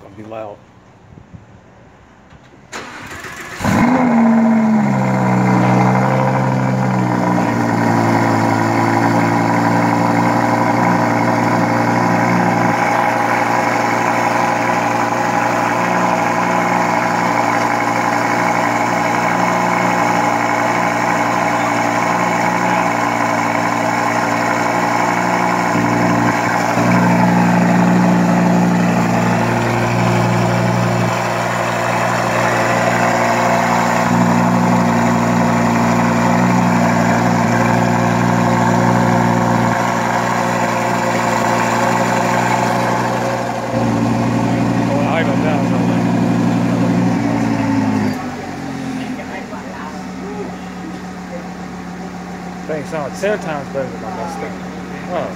gonna be loud. Oh, I got that. Thing sounds ten times better than my Mustang. Oh.